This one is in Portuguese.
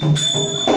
Música